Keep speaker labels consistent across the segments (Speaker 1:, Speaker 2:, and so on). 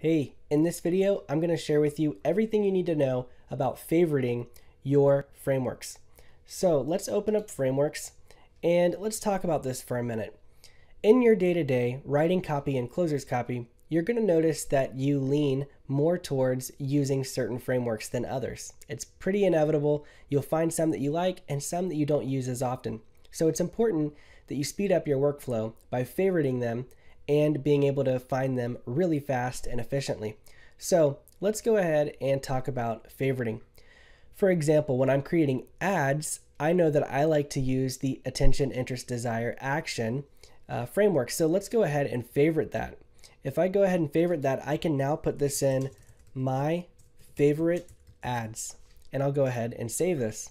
Speaker 1: Hey, in this video, I'm going to share with you everything you need to know about favoriting your frameworks. So let's open up frameworks and let's talk about this for a minute. In your day-to-day -day, writing copy and closers copy, you're going to notice that you lean more towards using certain frameworks than others. It's pretty inevitable. You'll find some that you like and some that you don't use as often. So it's important that you speed up your workflow by favoriting them and being able to find them really fast and efficiently. So let's go ahead and talk about favoriting. For example, when I'm creating ads, I know that I like to use the attention, interest, desire, action uh, framework. So let's go ahead and favorite that. If I go ahead and favorite that, I can now put this in my favorite ads. And I'll go ahead and save this.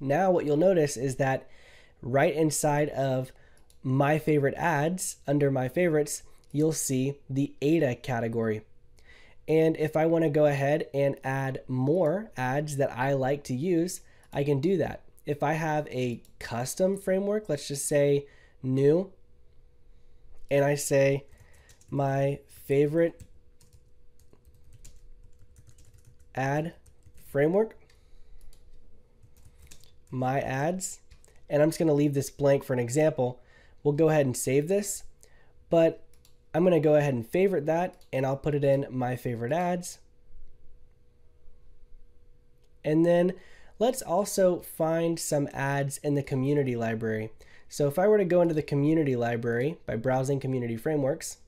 Speaker 1: Now what you'll notice is that right inside of my favorite ads, under my favorites, you'll see the AIDA category. And if I want to go ahead and add more ads that I like to use, I can do that. If I have a custom framework, let's just say new, and I say my favorite ad framework, my ads, and I'm just going to leave this blank for an example. We'll go ahead and save this, but I'm going to go ahead and favorite that and I'll put it in my favorite ads. And then let's also find some ads in the community library. So if I were to go into the community library by browsing community frameworks,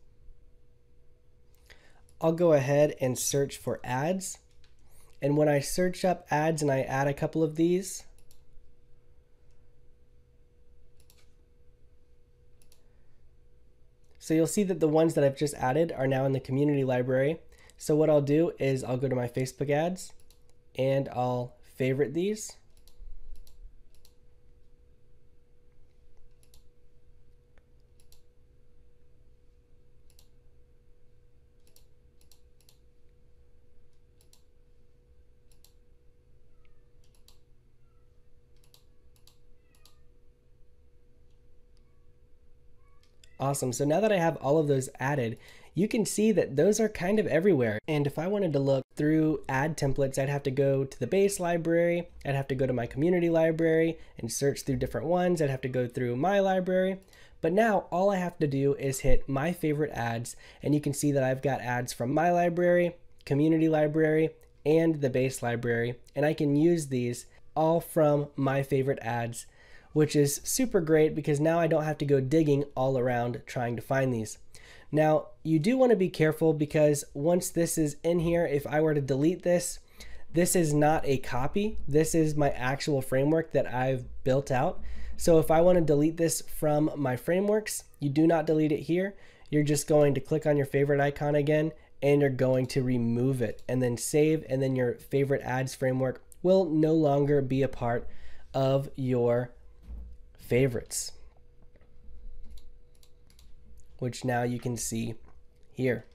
Speaker 1: I'll go ahead and search for ads. And when I search up ads and I add a couple of these, So you'll see that the ones that I've just added are now in the community library. So what I'll do is I'll go to my Facebook ads and I'll favorite these. Awesome. So now that I have all of those added, you can see that those are kind of everywhere. And if I wanted to look through ad templates, I'd have to go to the base library, I'd have to go to my community library and search through different ones, I'd have to go through my library. But now all I have to do is hit my favorite ads, and you can see that I've got ads from my library, community library, and the base library, and I can use these all from my favorite ads which is super great because now I don't have to go digging all around trying to find these. Now, you do want to be careful because once this is in here, if I were to delete this, this is not a copy. This is my actual framework that I've built out. So if I want to delete this from my frameworks, you do not delete it here. You're just going to click on your favorite icon again and you're going to remove it and then save and then your favorite ads framework will no longer be a part of your favorites, which now you can see here.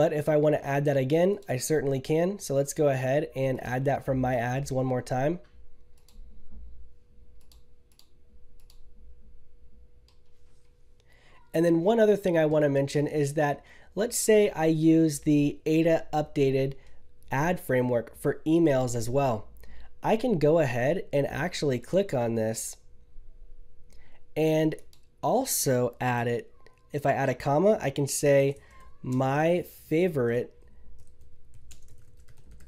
Speaker 1: But if I want to add that again, I certainly can. So let's go ahead and add that from my ads one more time. And then one other thing I want to mention is that let's say I use the AIDA updated ad framework for emails as well. I can go ahead and actually click on this and also add it. If I add a comma, I can say my favorite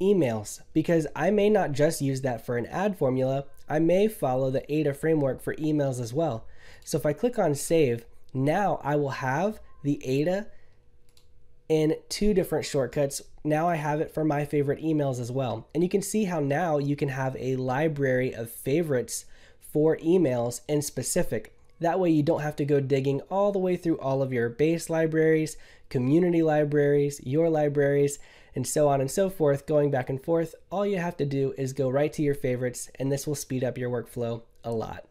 Speaker 1: emails because I may not just use that for an ad formula. I may follow the AIDA framework for emails as well. So if I click on save, now I will have the AIDA in two different shortcuts. Now I have it for my favorite emails as well. And you can see how now you can have a library of favorites for emails in specific. That way you don't have to go digging all the way through all of your base libraries, community libraries, your libraries, and so on and so forth, going back and forth. All you have to do is go right to your favorites, and this will speed up your workflow a lot.